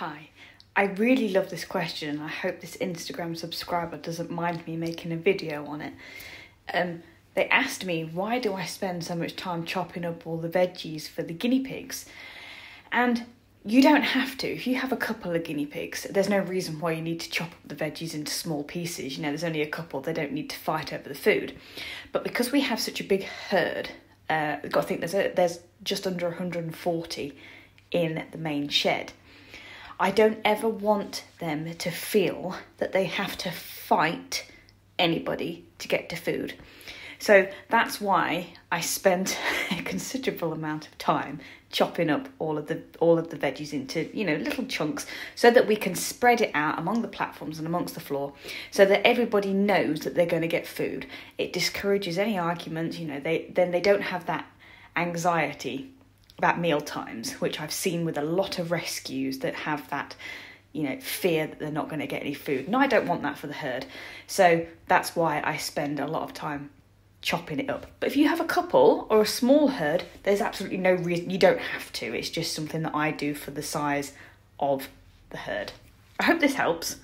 Hi. I really love this question. I hope this Instagram subscriber doesn't mind me making a video on it. Um, they asked me, why do I spend so much time chopping up all the veggies for the guinea pigs? And you don't have to. If you have a couple of guinea pigs, there's no reason why you need to chop up the veggies into small pieces. You know, there's only a couple, they don't need to fight over the food. But because we have such a big herd, uh, to think there's, a, there's just under 140 in the main shed. I don't ever want them to feel that they have to fight anybody to get to food. So that's why I spent a considerable amount of time chopping up all of the all of the veggies into you know little chunks so that we can spread it out among the platforms and amongst the floor so that everybody knows that they're going to get food. It discourages any arguments, you know, they then they don't have that anxiety about meal times, which I've seen with a lot of rescues that have that, you know, fear that they're not going to get any food. And I don't want that for the herd. So that's why I spend a lot of time chopping it up. But if you have a couple or a small herd, there's absolutely no reason you don't have to. It's just something that I do for the size of the herd. I hope this helps.